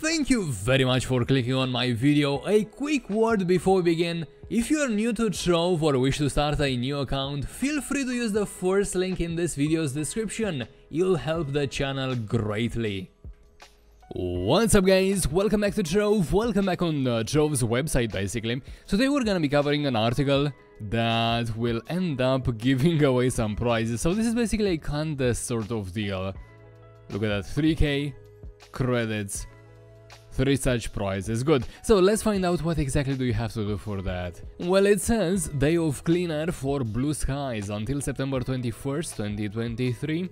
Thank you very much for clicking on my video. A quick word before we begin. If you are new to Trove or wish to start a new account, feel free to use the first link in this video's description. You'll help the channel greatly. What's up guys, welcome back to Trove, welcome back on uh, Trove's website basically. Today we're gonna be covering an article that will end up giving away some prizes. So this is basically a contest sort of deal. Look at that, 3k credits, 3 such prizes, good. So let's find out what exactly do you have to do for that. Well it says Day of Clean Air for Blue Skies until September 21st, 2023.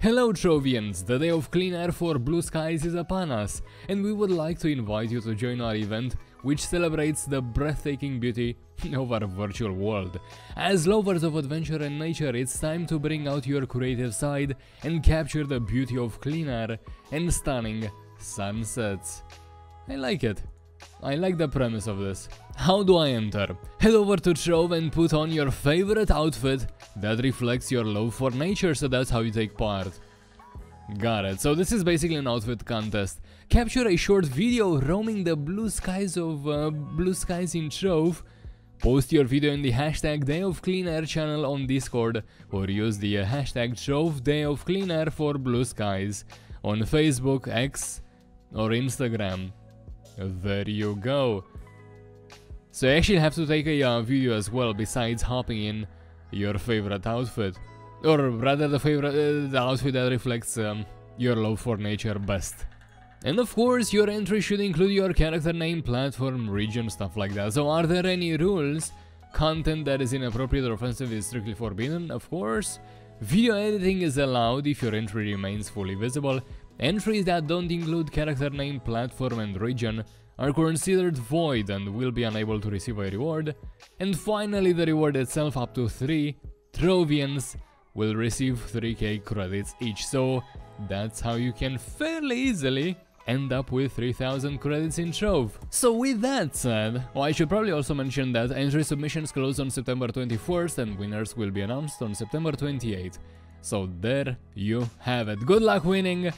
Hello Trovians, the day of clean air for blue skies is upon us, and we would like to invite you to join our event, which celebrates the breathtaking beauty of our virtual world. As lovers of adventure and nature, it's time to bring out your creative side and capture the beauty of clean air and stunning sunsets. I like it. I like the premise of this. How do I enter? Head over to Trove and put on your favorite outfit that reflects your love for nature, so that's how you take part. Got it. So this is basically an outfit contest. Capture a short video roaming the blue skies of uh, blue skies in Trove. Post your video in the hashtag Day of Clean Air channel on Discord or use the uh, hashtag Trove Day of Clean Air for blue skies on Facebook, X or Instagram. There you go. So you actually have to take a uh, video as well besides hopping in your favorite outfit. Or rather the favorite uh, the outfit that reflects um, your love for nature best. And of course your entry should include your character name, platform, region, stuff like that. So are there any rules? Content that is inappropriate or offensive is strictly forbidden, of course. Video editing is allowed if your entry remains fully visible, Entries that don't include character name, platform and region are considered void and will be unable to receive a reward. And finally the reward itself up to 3 Trovians will receive 3k credits each, so that's how you can fairly easily end up with 3000 credits in Trove. So with that said, I should probably also mention that entry submissions close on September 21st and winners will be announced on September 28th. So there you have it. Good luck winning!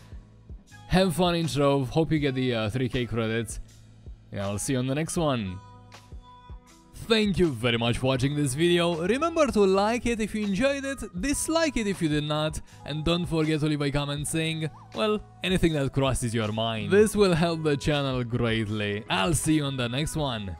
Have fun in Trove, hope you get the uh, 3k credits. Yeah, I'll see you on the next one. Thank you very much for watching this video, remember to like it if you enjoyed it, dislike it if you did not, and don't forget to leave a comment saying, well, anything that crosses your mind. This will help the channel greatly. I'll see you on the next one.